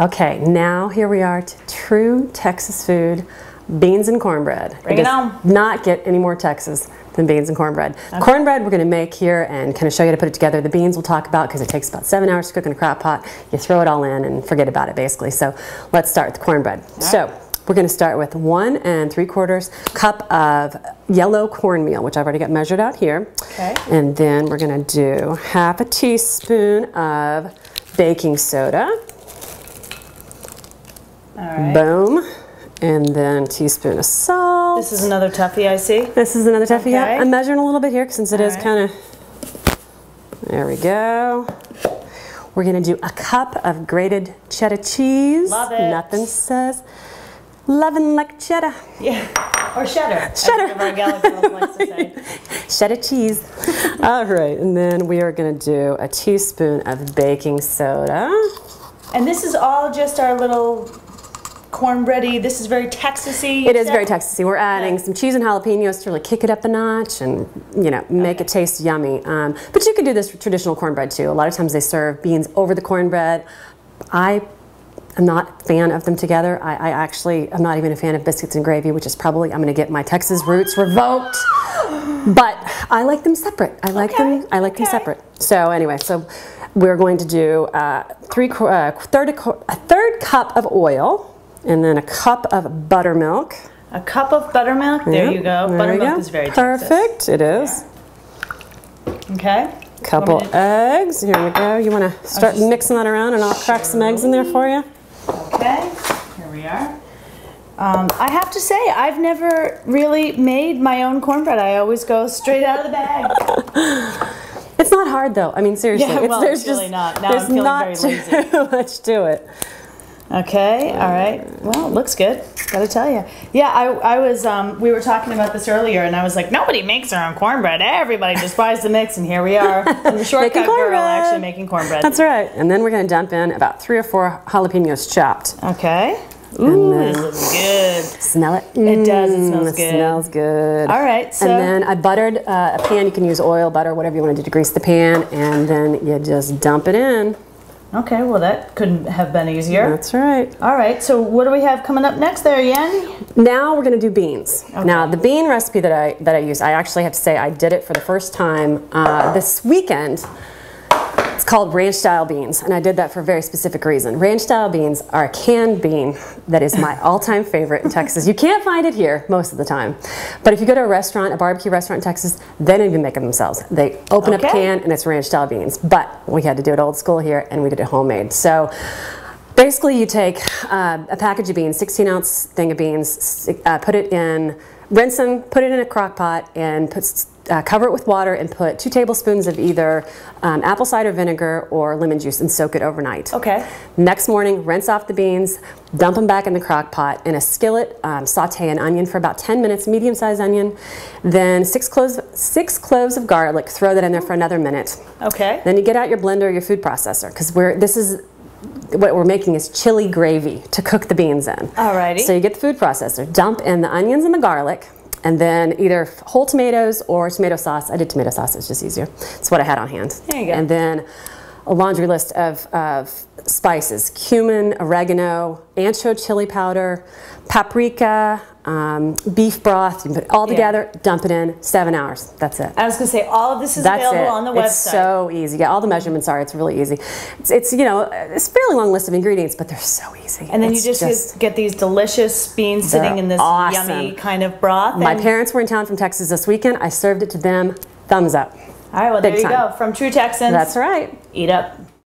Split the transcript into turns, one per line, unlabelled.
Okay, now here we are to true Texas food, beans and cornbread.
Bring
it
on.
Not get any more Texas than beans and cornbread. Cornbread we're going to make here and kind of show you how to put it together. The beans we'll talk about because it takes about seven hours to cook in a crock pot. You throw it all in and forget about it basically. So let's start with the cornbread. So we're going to start with one and three quarters cup of yellow cornmeal, which I've already got measured out here.
Okay.
And then we're going to do half a teaspoon of baking soda.
All right.
Boom. And then teaspoon of salt.
This is another toughie I see.
This is another toughie. Yeah,
Okay.
I'm measuring a little bit here since it is
Alright.
kind of. There we go. We're gonna do a cup of grated cheddar cheese.
Love it.
Nothing says loving like cheddar.
Yeah. Or cheddar.
Cheddar.
As one of our Gala girls likes to say.
Cheddar cheese. All right, and then we are gonna do a teaspoon of baking soda.
And this is all just our little cornbready. This is very Texasy.
It is
said?
very Texasy. We're adding
Okay.
some cheese and jalapenos to really kick it up a notch and you know make it taste yummy. Um, but you can do this with traditional cornbread too. A lot of times they serve beans over the cornbread. I am not a fan of them together. I, I actually am not even a fan of biscuits and gravy, which is probably I'm going to get my Texas roots revoked. But I like them separate. I like them. I like them separate. So anyway, so we're going to do uh, three uh, third a, a third cup of oil, and then a cup of buttermilk.
A cup of buttermilk. There
Yep,
you go.
there
Buttermilk
go.
is very Texas.
perfect. It is.
Okay.
Couple eggs. Here we go. You want to start
just-
mixing that around, and I'll crack some eggs in there for you.
Okay. Here we are. Um, I have to say, I've never really made my own cornbread. I always go straight out of the bag.
It's not hard though. I mean, seriously,
Yeah,
it's, there's
it's really
just
not. Now
there's
I'm feeling
not
very lazy.
too much to it.
Okay, all right. Well, it looks good. Gotta tell you. Yeah, I, I was. Um, we were talking about this earlier, and I was like, nobody makes their own cornbread. Everybody just buys the mix, and here we are. I'm the shortcut
Making
girl, actually making cornbread.
That's right. And then we're going to dump in about three or four jalapenos chopped.
okay. Ooh, this looks good.
Smell it?
It does, it smells
it
good.
smells good.
All right, so-
and then I buttered uh, a pan. You can use oil, butter, whatever you want to do to grease the pan, and then you just dump it in.
Okay, well that couldn't have been easier.
That's right.
All right, so what do we have coming up next there, Jen?
Now we're going to do beans. Now the bean recipe that I that I use, I actually have to say I did it for the first time uh, this weekend. It's called ranch style beans, and I did that for a very specific reason. Ranch style beans are a canned bean that is my all-time favorite in Texas. You can't find it here most of the time, but if you go to a restaurant, a barbecue restaurant in Texas, they don't even make them themselves. They open up a can and it's ranch style beans. But we had to do it old school here, and we did it homemade. So. Basically, you take uh, a package of beans, 16 ounce thing of beans, uh, put it in, rinse them, put it in a crock pot, and put, uh, cover it with water and put two tablespoons of either um, apple cider vinegar or lemon juice and soak it overnight.
Okay.
Next morning, rinse off the beans, dump them back in the crock pot. In a skillet, um, saute an onion for about 10 minutes, medium sized onion. Then six cloves, six cloves of garlic, throw that in there for another minute.
Okay.
Then you get out your blender, your food processor, because we're this is what we're making is chili gravy to cook the beans in.
Alrighty.
So you get the food processor, dump in the onions and the garlic, and then either whole tomatoes or tomato sauce. I did tomato sauce; it's just easier. It's what I had on hand.
There you go.
And then a laundry list of, of spices: cumin, oregano, ancho chili powder, paprika, um, beef broth. You can put it all
Yeah.
together, dump it in. Seven hours. That's it.
I was gonna say all of this is
That's
available
it.
on the website.
It's so easy. Yeah, all the measurements are. It's really easy. It's, it's you know it's a fairly long list of ingredients, but they're so easy.
and then
It's
you just, get these delicious beans sitting in this
awesome.
yummy kind of broth.
My parents were in town from Texas this weekend. I served it to them. Thumbs up.
All right, well there you
time.
go. From True Texans.
That's right.
Eat up.